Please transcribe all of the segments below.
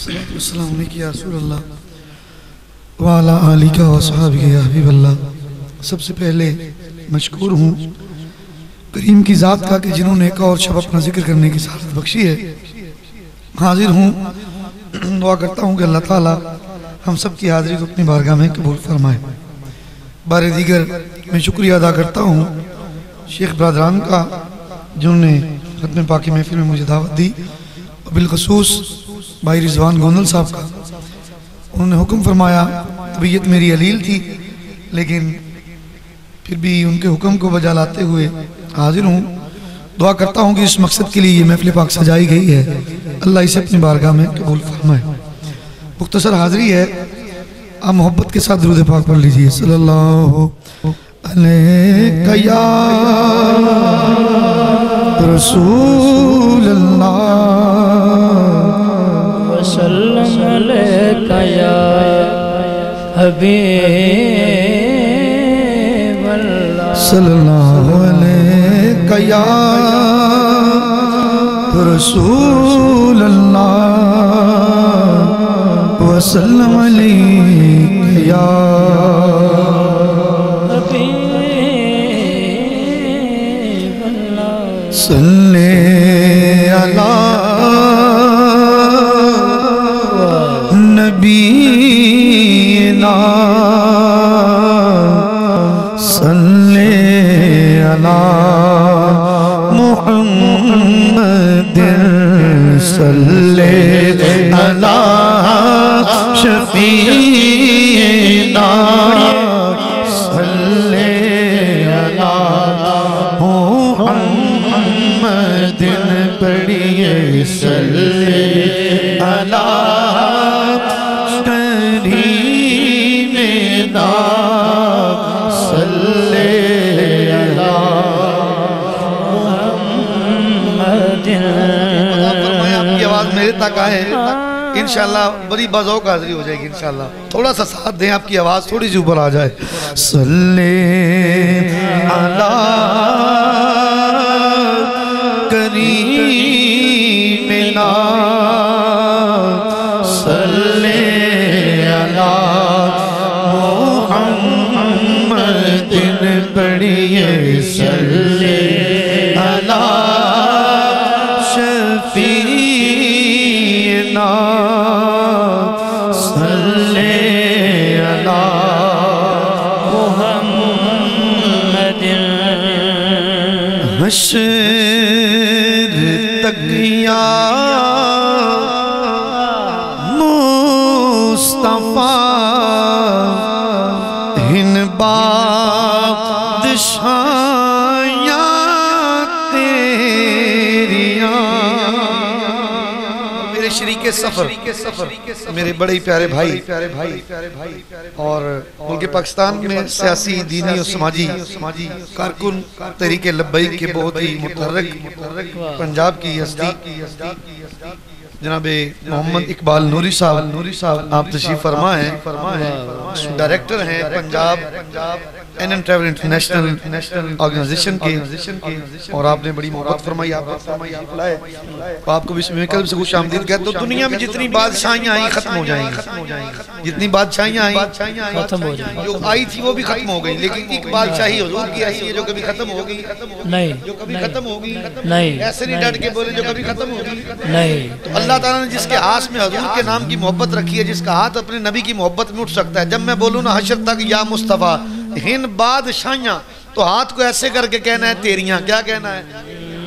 صلاة والسلام یا رسول اللہ وعلا آلکہ و صحابہ یا حبیب اللہ سب سے پہلے مشکور ہوں، کریم کی ذات کا کہ جنہوں نے ایک اور شب اپنا ذکر کرنے کی سعادت بخشی ہے، حاضر ہوں، دعا کرتا ہوں کہ اللہ تعالیٰ ہم سب کی حاضری کو اپنی بارگاہ میں قبول فرمائے۔ بار دیگر میں شکریہ ادا کرتا ہوں شیخ برادران کا، جنہوں نے ختم پاکی محفل میں مجھے دعوت دی۔ اور بالخصوص بھائی رضوان گوندل صاحب کا۔ انہوں نے حکم فرمایا، طبیعت میری علیل تھی، لیکن پھر بھی ان کے حکم کو بجا لاتے ہوئے حاضر ہوں۔ دعا کرتا ہوں کہ اس مقصد کے لیے یہ محفل پاک سجائی گئی ہے۔ اللہ اسے اپنی بارگاہ میں قبول فرمائے۔ مختصر حاضری ہے۔ آپ محبت کے ساتھ درود پاک پڑھ لیجیے۔ صلی اللہ علیہ یا رسول اللہ۔ علیکہ یا حبیب اللہ۔ صلی اللہ علیہ یا رسول اللہ۔ وسلم علیہ یا حبیب اللہ۔ صلی محمد صلی اللہ شفیعنا تک آئے انشاءاللہ بڑی بازوق حاضری ہو جائے گی انشاءاللہ۔ تھوڑا سا ساتھ دیں آپ کی آواز تھوڑی سی اوپر آ جائے۔ صلی علی کریمنا صلی علی محمد پڑھیے حشر میرے بڑے پیارے بھائی اور ملک پاکستان میں سیاسی دینی اور سماجی کارکن تحریک لبئی کے بہت ہی متحرک پنجاب کی ہستی جناب محمد اقبال نوری صاحب نوری صاحب آپ تشریف فرما ہیں۔ ڈائریکٹر ہیں Punjab. N N travel international organization کے اور آپ نے بڑی محبت فرمائی آپ آپ کو بھی قلب سے خوش آمدید کہتے تو دنیا میں جتنی بادشاہیاں آئیں ختم ہو جائیں۔ گی جتنی بادشاہیاں آئیں ختم ہو جائیں۔ جو آئی تھی وہ بھی ختم ہو گئی لیکن ایک بادشاہی حضور کی ایسی ہے جو کبھی ختم ہوگی۔ نہیں جو کبھی ختم ہوگی۔ نہیں ایسے نہیں ڈٹ کے بولے جو کبھی ختم ہوگی۔ نہیں۔ تو اللہ تعالیٰ نے جس کے ہاتھ میں حضور کے نام کی محبت رکھی ہے جس کا ہاتھ اپنے نبی کی محبت میں اٹھ سکتا ہے۔ جب میں بولوں نا حشر تک یا مصطفیٰ ہن بادشاہیاں، تو ہاتھ کو ایسے کر کے کہنا ہے، تیریاں، کیا کہنا ہے؟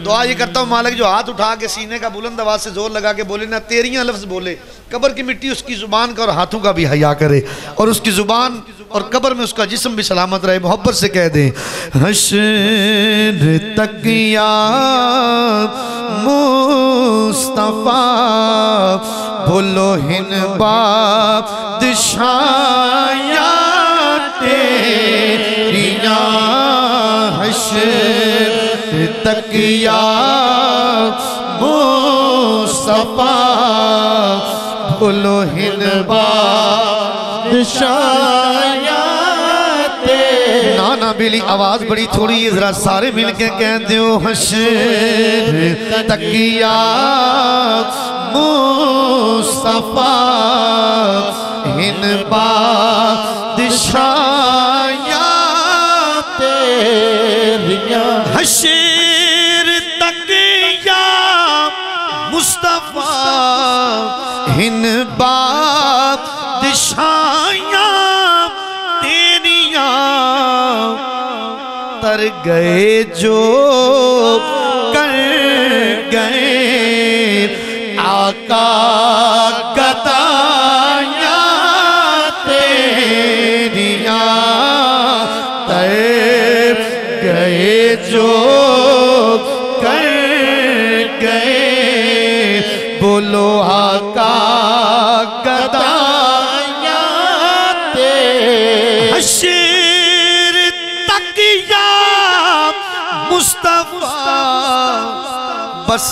دعا یہ کرتا ہوں، مالک جو ہاتھ اٹھا کے سینے کا بلند آواز سے زور لگا کے بولے نا تیریاں لفظ بولے، قبر کی مٹی اس کی زبان کا اور ہاتھوں کا بھی حیا کرے، اور اس کی زبان اور قبر میں اس کا جسم بھی سلامت رہے، محبت سے کہہ دیں، حشر تک یا مصطفیٰ بولو ہن بادشاہیاں۔ تیریاں حشر تک یا مصطفیٰ بولو ہن بادشاہیاں نانا بلی آواز بڑی تھوڑی ذرا سارے مل کے کہہ دیو، حشر تک یا مصطفیٰ ہن بادشاہیاں حشر تک یا مصطفیٰ ہن بادشاہیاں تیریاں تر گئے جو کر گئے آقا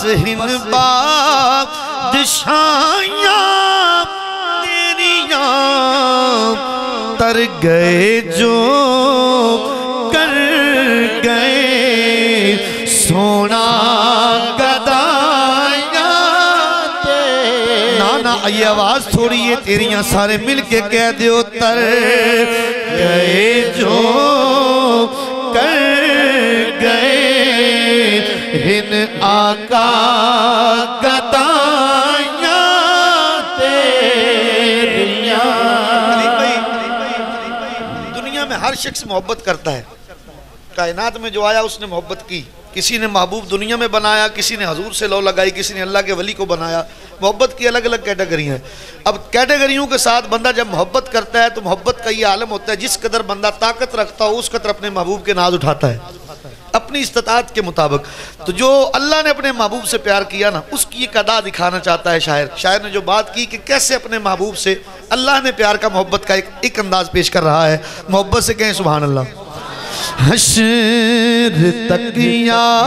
بس ہن بادشاہیاں تیریاں تر گئے جو کر گئے، سونا گدایاں نانا یہ آواز تھوڑی ہے تیریاں، سارے مل کے کہہ دیو، تر گئے جو ہن آقا گدایاں تیریاں۔ دنیا میں ہر شخص محبت کرتا ہے۔ کائنات میں جو آیا اس نے محبت کی۔ کسی نے محبوب دنیا میں بنایا، کسی نے حضور سے لو لگائی، کسی نے اللہ کے ولی کو بنایا۔ محبت کی الگ الگ کیٹیگریاں ہیں۔ اب کیٹیگریوں کے ساتھ بندہ جب محبت کرتا ہے تو محبت کا یہ عالم ہوتا ہے، جس قدر بندہ طاقت رکھتا ہو، اس قدر اپنے محبوب کے ناز اٹھاتا ہے۔ اپنی استطاعت کے مطابق۔ تو جو اللہ نے اپنے محبوب سے پیار کیا نا اس کی ایک ادا دکھانا چاہتا ہے شاعر۔ شاعر نے جو بات کی کہ کیسے اپنے محبوب سے اللہ نے پیار کا محبت کا ایک, ایک انداز پیش کر رہا ہے محبت سے کہیں سبحان اللہ۔ حشر تک یا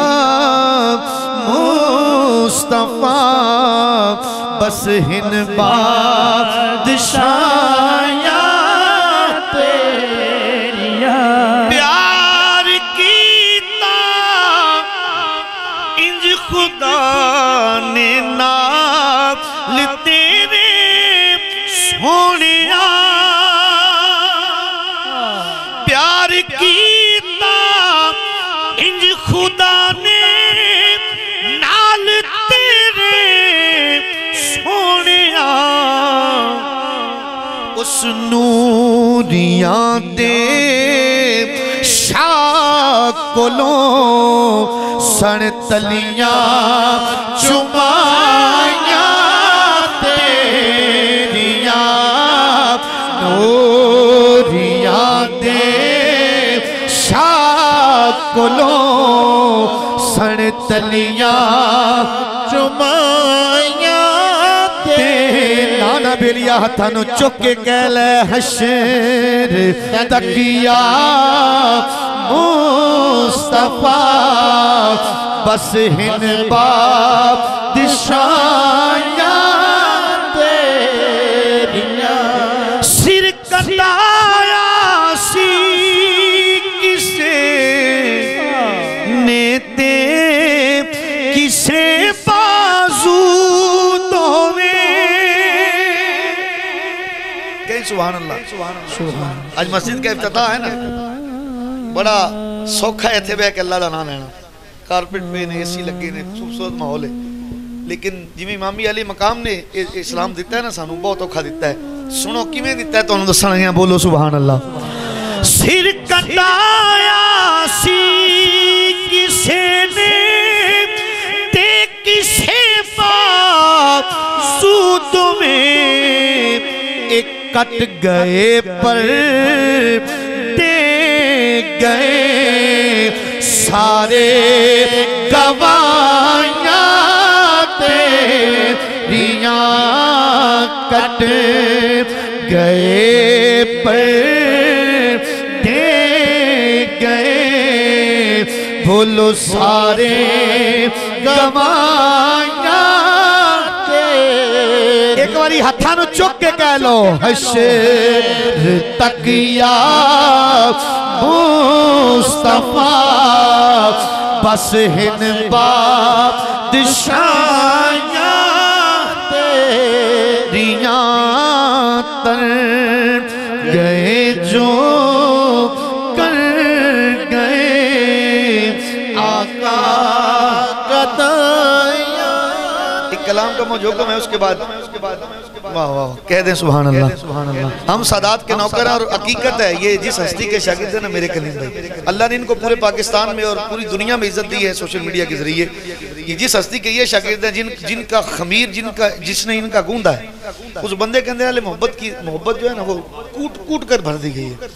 مصطفیٰ بس ہن بادشاہیاں شاہ کولوں سن تلیاں چمائیاں تیریاں نوریاں دے شاہ کولوں سن تلیاں بیلیا ہتھانو چکے کہلے حشر تکیا مصطفیٰ بس ہن باب دشان آج مسجد کا افتتاح ہے نا۔ بڑا سوکھا ہے تھے بے کہ اللہ دا نام لینا۔ کارپٹ پہ نے اسی لگے نے، خوبصورت ماحول ہے۔ لیکن جی امامی علی مقام نے اسلام دیتا ہے نا سانو، بہت اوکھا دیتا ہے۔ سنو کیویں دیتا ہے تو انہوں دسنا گیا بولو سبحان اللہ۔ سر کٹایا سی، کسے نے؟ تے کسے بات سود میں ایک کٹ گئے پر دے گئے سارے گوائیاں تیریاں کٹ گئے پر دے گئے بولو سارے گوائیاں ایک باری ہتھانو چک کے کہہ لو حشر تک یا مصطفیٰ بس ہن بادشاہیاں کلام موجود حکم ہے اس کے بعد۔ واہ واہ کہہ دیں سبحان اللہ۔ ہم سادات کے نوکر ہیں اور حقیقت ہے یہ جس ہستی کے شاگرد ہیں نا میرے کلیم بھائی۔ اللہ نے ان کو پورے پاکستان میں اور پوری دنیا میں عزت دی ہے سوشل میڈیا کے ذریعے۔ یہ جس ہستی کے یہ شاگرد ہیں جن جن کا خمیر جن کا جس نے ان کا گوندا ہے۔ اس بندے کے اندر محبت کی محبت جو ہے نا وہ کوٹ کوٹ کر بھر دی گئی ہے۔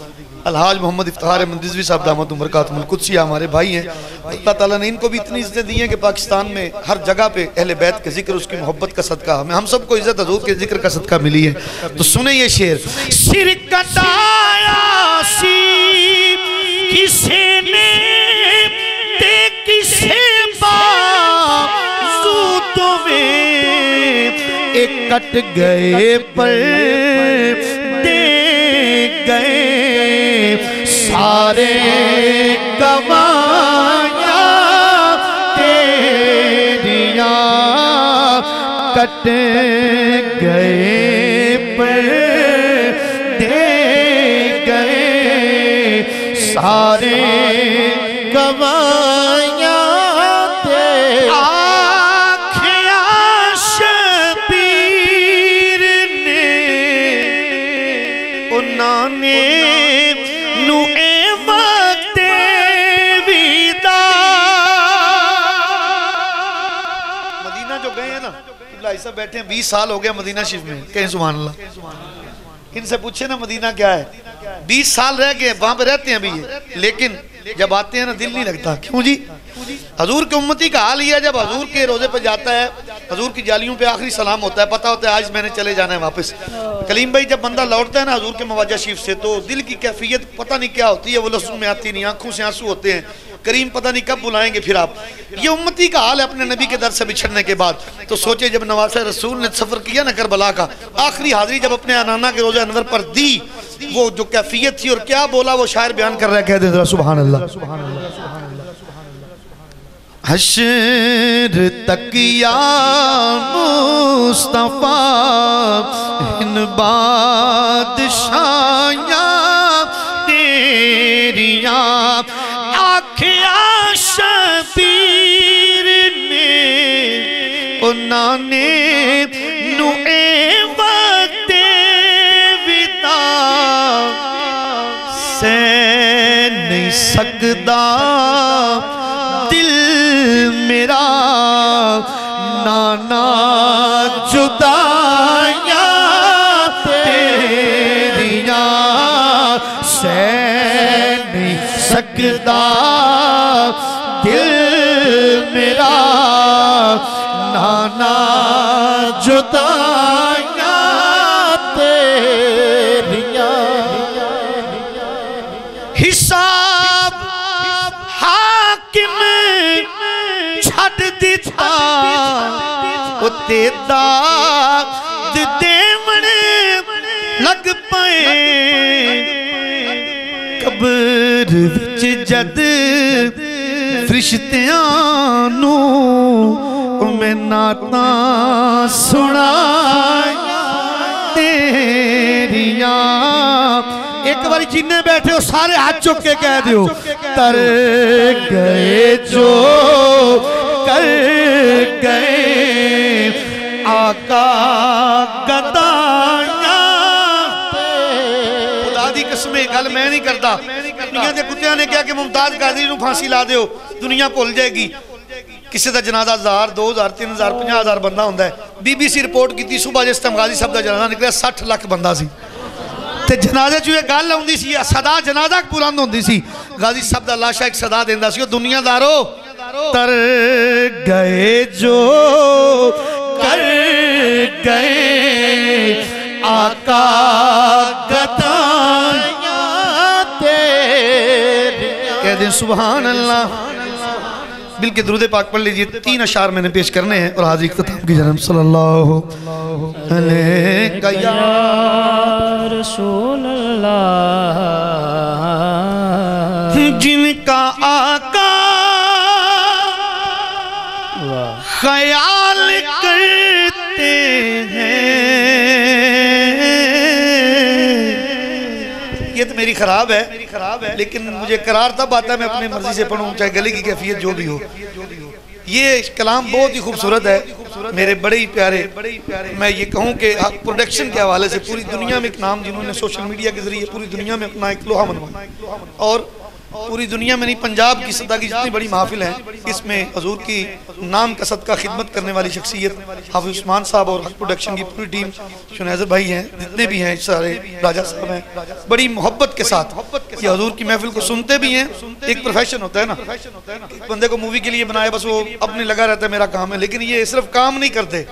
الحاج محمد افتخار مندزوی صاحب دامت برکات القدسی ہمارے بھائی ہیں۔ اللہ تعالیٰ نے ان کو بھی اتنی عزتیں دی ہیں کہ پاکستان میں ہر جگہ پہ اہل بیت کے ذکر، اس کی محبت کا صدقہ، ہمیں ہم سب کو عزت حضور کے ذکر کا صدقہ ملی ہے۔ تو سنیں یہ شعر۔ سر کٹایا سی کسی نے تے کسے بازو کٹ گئے پر دے گئے سارے گوایا تیریاں کٹ گئے پر دے گئے سارے بھائی صاحب بیٹھے ہیں، بیس سال ہو گیا مدینہ شریف میں۔ کہیں سبحان اللہ۔ ان سے پوچھے نا مدینہ کیا ہے۔ بیس سال رہ گئے، وہاں پہ رہتے ہیں ابھی یہ۔ لیکن جب آتے ہیں نا، دل نہیں لگتا۔ کیوں جی؟ حضور کے امتی کا حال یہ ہے، جب حضور کے روزے پہ جاتا ہے، حضور کی جالیوں پہ آخری سلام ہوتا ہے، پتہ ہوتا ہے، آج میں نے چلے جانا ہے واپس۔ کلیم بھائی، جب بندہ لوٹتا ہے نا حضور کے مواجہ شریف سے، تو دل کی کیفیت پتہ نہیں کیا ہوتی ہے، وہ لہسن میں آتی نہیں، آنکھوں سے آنسو ہوتے ہیں۔ کریم پتہ نہیں کب بلائیں گے پھر آپ۔ یہ امتی کا حال ہے اپنے نبی کے در سے بچھڑنے کے بعد۔ تو سوچے جب نواز رسول نے سفر کیا نا کربلا کا، آخری حاضری جب اپنے انانا کے روزہ انور پر دی، وہ جو کیفیت تھی اور کیا بولا وہ شاعر بیان کر رہا ہے، کہہ دیں ذرا سبحان اللہ۔ حشر تک یا مصطفیٰ، ان بادشاہیاں تیریاں آکھیا شبیر نے انہاں نے نو اے وقت ویدہ سے نہیں سکدا دل میرا نانا جدائیاں او تیدا دیون لگ پائے قبر وچ جد فرشتیاں نو میں نعتاں سنایا تیریاں۔ ایک باری جننے بیٹھے ہو، سارے ہاتھ چک کے کہہ دیو، تر گئے جو، کر گئے آقا گدایاں خدا دی قسمیں گل میں نہیں کرتا۔ دنیا دے کتیاں نے کیا کہ ممتاز قادری نو پھانسی لا دیو، دنیا بھول جائے گی۔ کسی دا جنازہ ہزار، دو ہزار، تین ہزار پنجا ہزار بندہ ہوندہ ہے۔ بی بی سی رپورٹ کی تھی صبح جس ٹائم غازی صاحب دا جنازہ نکلیا، سٹھ لاکھ بندہ سی۔ تے جنازے چوئے گل ہوندی سی صدا جنازہ بلند ہوندی سی۔ غازی صاحب دا لاشا ایک صدا دیندا سی دنیا دارو۔ تر گئے جو گئے۔ آقا گدایاں تیریاں۔ کہہ دیں سبحان اللہ۔ بل کے درود پاک پڑھ لیجیے۔ تین اشعار میں نے پیش کرنے ہیں اور حاضر اختتام کی جنم صلی اللہ علیہ یا رسول اللہ۔ جن کا آقا خیال میری خراب ہے۔ لیکن مجھے قرار تب آتا ہے میں اپنے مرضی سے پڑھوں چاہے گلے کی کیفیت جو بھی ہو۔ یہ کلام بہت ہی خوبصورت ہے۔ میرے بڑے ہی پیارے میں یہ کہوں کہ پروڈکشن کے حوالے سے پوری دنیا میں ایک نام جنہوں نے سوشل میڈیا کے ذریعے پوری دنیا میں اپنا ایک لوہا منوایا۔ اور پوری دنیا میں نہیں، پنجاب کی صدہ کی جتنی بڑی محافل ہیں اس میں حضور کی نام کا صدقہ خدمت کرنے والی شخصیت، حافظ عثمان صاحب اور حق پروڈکشن کی پوری ٹیم شنیزر بھائی ہیں، جتنے بھی ہیں، سارے راجہ صاحب ہیں، بڑی محبت کے ساتھ یہ حضور کی محفل کو سنتے بھی ہیں، ایک پروفیشن ہوتا ہے نا ایک بندے کو مووی کے لیے بنایا، بس وہ اپنے لگا رہتا ہے، میرا کام ہے، لیکن یہ صرف کام نہیں کرتے۔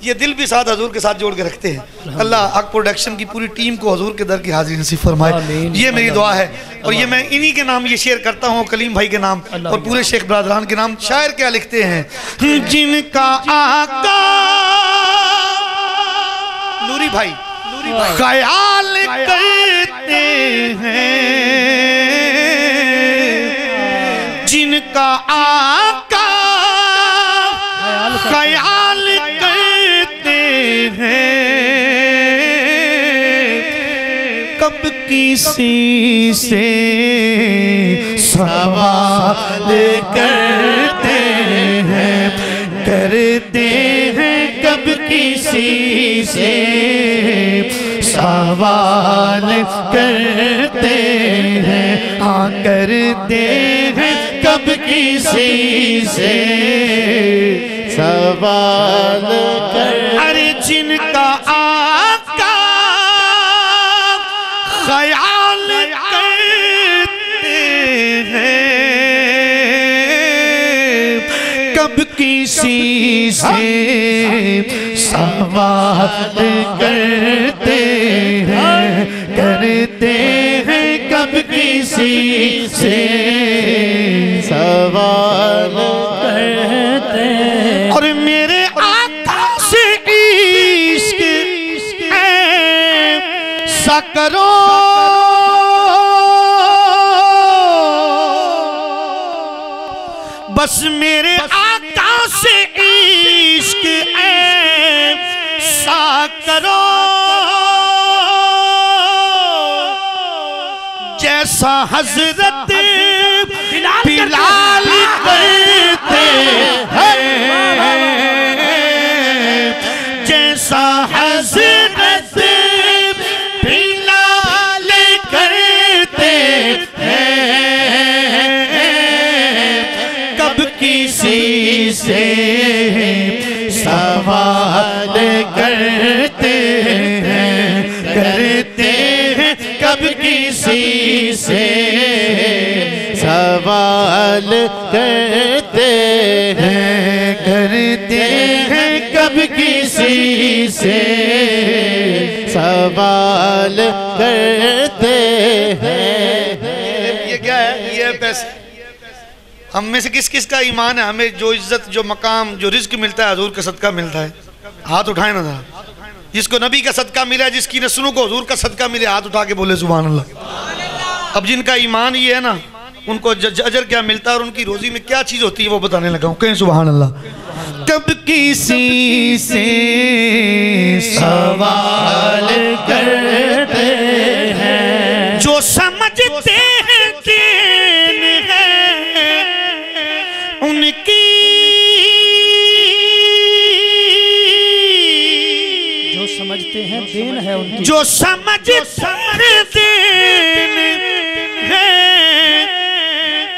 یہ دل بھی ساتھ حضور کے ساتھ جوڑ کے رکھتے ہیں۔ اللہ حق پروڈکشن کی پوری ٹیم کو حضور کے در کی حاضری نصیب فرمائے۔ یہ میری دعا ہے۔ اور یہ میں انہی کے نام یہ شیئر کرتا ہوں کلیم بھائی کے نام اور پورے شیخ برادران کے نام۔ شاعر کیا لکھتے ہیں؟ جن کا آقا۔ نوری بھائی۔ خیال کرتے ہیں۔ جن کا آقا۔ خیال کسی سے سوال کرتے ہیں کرتے ہیں کب کسی سے سوال کرتے ہیں۔ ہاں کرتے ہیں کب کسی سے سوال کر ارے، جن کا کسی سے سوال کرتے ہیں کرتے ہیں کب کسی سے سوال اور میرے آقا سے عشق ایسا کرو حضرت بلال کرتے ہیں۔ جیسا حضرت بلال کرتے ہیں۔ کب کسی سے سوال کرتے کسی سے سوال کرتے ہیں کرتے ہیں کب کسی سے سوال کرتے ہیں۔ یہ کیا ہے؟ یہ پیسے ہم میں سے کس کس کا ایمان ہے؟ ہمیں جو عزت، جو مقام، جو رزق ملتا ہے، حضور کا صدقہ ملتا ہے۔ ہاتھ اٹھائیں نا ذرا جس کو نبی کا صدقہ ملا جس کی نسلوں کو حضور کا صدقہ ملے ہاتھ اٹھا کے بولے سبحان اللہ۔ اب جن کا ایمان یہ ہے نا ان کو اجر کیا ملتا ہے اور ان کی روزی میں کیا چیز ہوتی ہے وہ بتانے لگا ہوں۔ کہیں سبحان اللہ۔ کب کسی سے سوال کرتے ہیں؟ جو سمجھتے ہیں سمجھتے دین ہے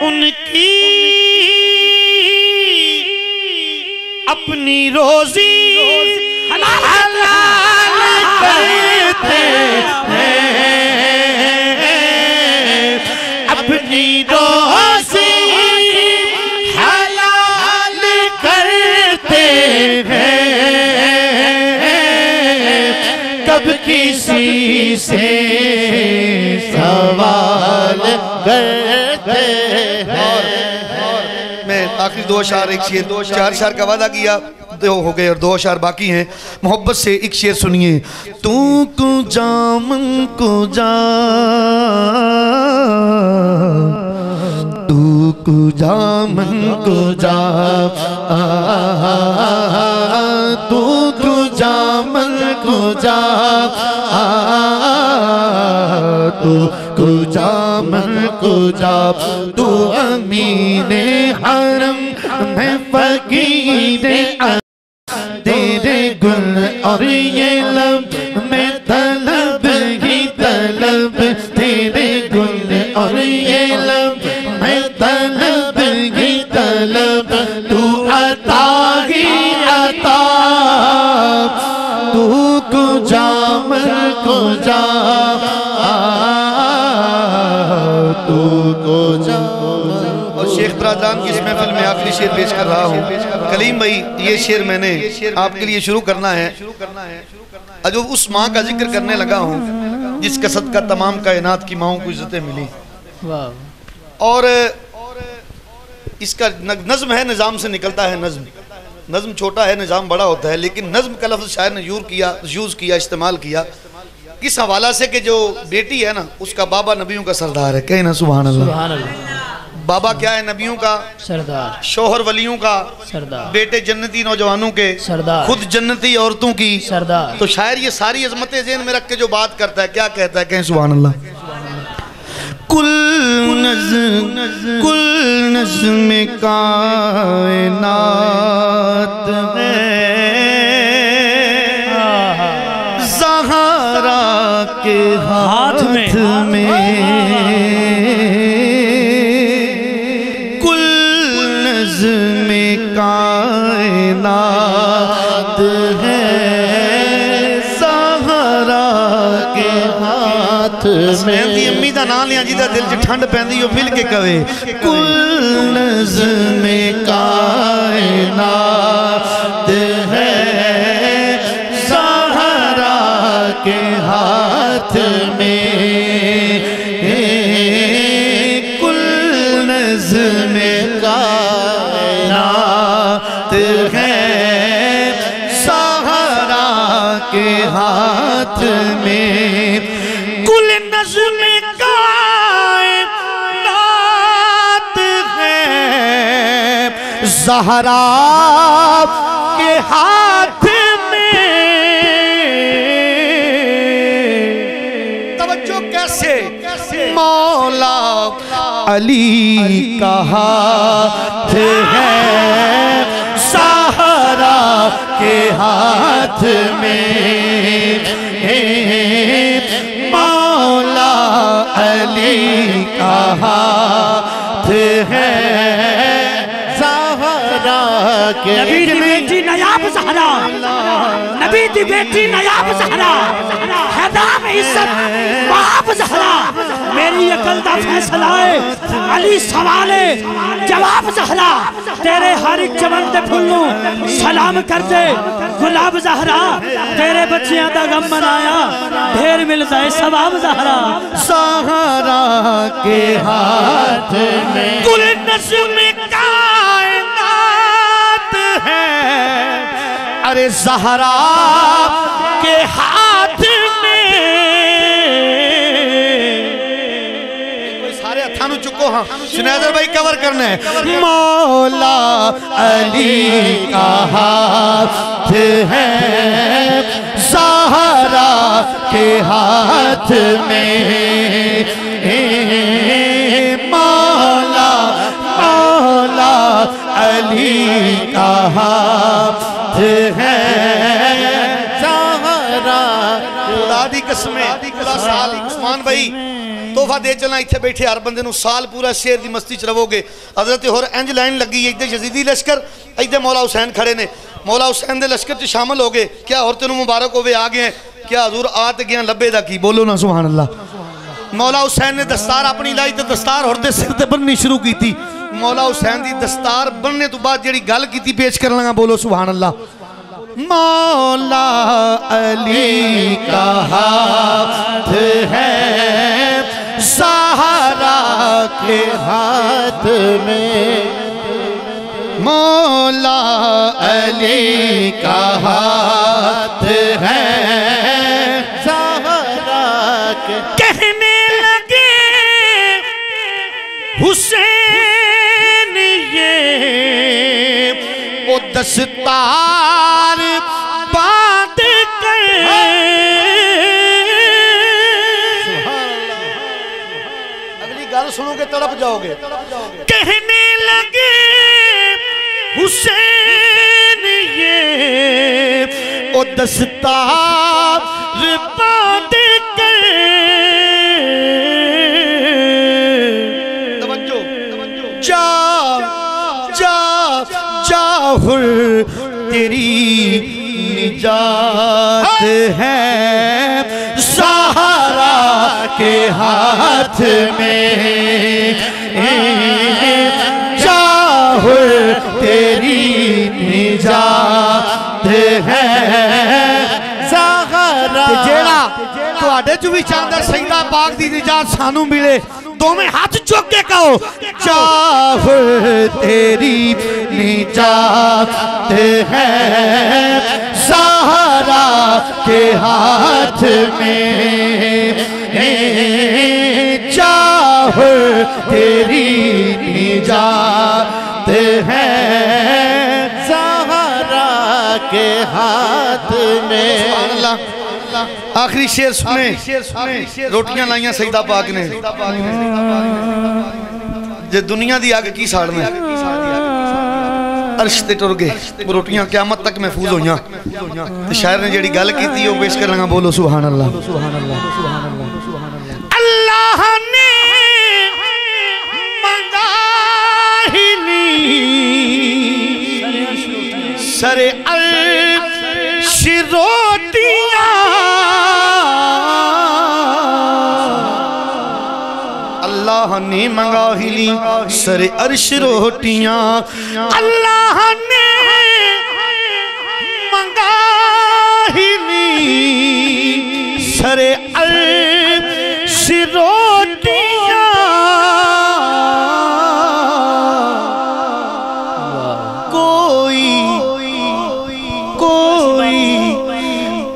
ان کی اپنی روزی سے سوال کرتے ہیں۔ میں آخری دو اشار ایک شیر دو چار اشار کا وعدہ کیا، دو ہو گئے اور دو اشار باقی ہیں۔ محبت سے ایک شیر سنیے۔ تو کو جامن کو جا، تو کو جامن کو جا، تو کو جامن کو جا۔ تو کو من کو تو امین حرم میں فقیر تیرے گل۔ اور یہ لب میں طلب ہی طلب۔ تیرے گل۔ اور یہ لب میں طلب ہی طلب۔ تو عطا ہی عطا۔ تو کو جا من کو شیخ برادران کی اس محفل میں آخری شعر پیش کر رہا ہوں۔ کلیم بھائی یہ شعر میں نے آپ کے لیے شروع کرنا ہے۔ جو اس ماں کا ذکر کرنے لگا ہوں جس کا صدقہ تمام کائنات کی ماؤں کو عزتیں ملی اور اس کا نظم ہے نظام سے نکلتا ہے نظم۔ نظم چھوٹا ہے نظام بڑا ہوتا ہے لیکن نظم کا لفظ شاعر نے یور کیا یوز کیا استعمال کیا۔ کس حوالہ سے کہ جو بیٹی ہے نا اس کا بابا نبیوں کا سردار ہے۔ سبحان اللہ۔ سبحان اللہ۔ بابا کیا ہے نبیوں کا؟ سردار۔ شوہر ولیوں کا۔ سردار۔ بیٹے جنتی نوجوانوں کے۔ سردار۔ خود جنتی عورتوں کی۔ سردار۔ تو شاعر یہ ساری عظمتیں ذہن میں رکھ کے جو بات کرتا ہے کیا کہتا ہے؟ کہیں سبحان اللہ۔ کل نظم کل نظم کائنات ہے۔ زہرا کے ہاتھ میں۔ ہاتھ دی امی دا نام لیا جی دا دل چ ٹھنڈ پیندی او مل کے کہے کل نظم کائنات ہے زہرا کے ہاتھ میں زہرا کے ہاتھ میں۔ توجہ کیسے؟ مولا علی کا ہاتھ ہے۔ سہارا کے ہاتھ میں۔ بیٹی نیاب زہرا۔ حیدام عزت باب زہرا۔ میری عقل دا فیصلہ ہے علی سوالے جواب زہرا۔ تیرے ہر ایک چمن دے پھلوں سلام کر دے گلاب زہرا۔ تیرے بچیاں دا غم منایا ڈھیر ملتا ہے ثواب زہرا۔ سہارا کے ہاتھ میں کل نظم کائنات ہے۔ ارے زہرا کے ہاتھ میں۔ سارے ہتھانو چکو ہاں۔ سنیدر بھائی کور کرنا ہے۔ مولا علی کا ہاتھ ہے۔ سہارا کے ہاتھ میں۔ مولا مولا علی کا بھائی توفہ دے چلنا اتھے بیٹھے ہر بندے نو سال پورا شیر دی مستی چ رہو گے حضرت ہور انج لائن لگی ہے ادھر یزیدی لشکر ادھر مولا حسین کھڑے نے مولا حسین دے لشکر چ شامل ہو گئے کیا عورتوں مبارک ہوئے آ گئے ہیں کیا حضور آت گیا لبے دا کی بولو نا سبحان اللہ مولا حسین نے دستار اپنی لائی تے دستار ہور دے سر تے بننی شروع کی تھی مولا حسین دی دستار بننے تو بعد جڑی گل کی تھی پیش کر لگا بولو سبحان اللہ مولا علی کا ہاتھ ہے۔ سہارا کے ہاتھ میں۔ مولا علی کا ہاتھ ہے۔ دستار باندھ کر۔ سنو گے تڑپ جاؤ گے۔ کہنے لگے حسین یہ او دستار نجات ہے سہارا کے ہاتھ میں۔ جا ہر تیری نجات ہے۔ سہارا تواڈے چ بھی چاہندا سیدہ پاک دی نجات سانو ملے دوویں ہاتھ چوک کے کہو۔ چاہ تیری نجات ہے۔ سہارا کے ہاتھ میں چاہ تیری نجات ہے۔ سہارا کے ہاتھ میں۔ آخری شیر سنے روٹیاں لائیاں سیدہ پاک نے۔ جے دنیا دی آگے کی ساڑ میں۔ عرش تے ٹر گئے روٹیاں قیامت تک محفوظ ہویاں تے شاعر نے جیڑی گل کی تھی وہ پیش کر لگا بولو سبحان اللہ اللہ نے منگا ہی نہیں سر عرش روٹیاں اللہ نے منگا ہی لی، سر عرش روٹیاں۔ اللہ نے منگا ہی نہیں سر عرش روٹیاں۔ کوئی کوئی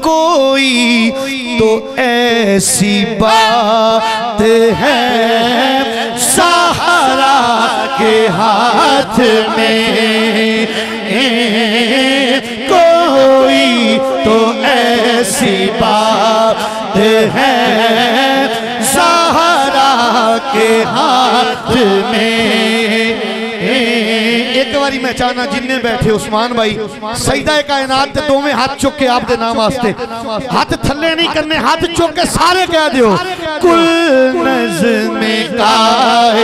کوئی تو ایسی بات ہے۔ کے ہاتھ میں۔ کوئی تو ایسی بات ہے سہارا کے ہاتھ میں۔ ایک باری میں چاہنا جننے بیٹھے، عثمان بھائی۔ سیدہ کائنات تے دو میں ہاتھ چک کے آپ دے نام آستے ہاتھ تھلے نہیں کرنے، ہاتھ چک کے سارے کہہ دیو۔ کل نظم کائنات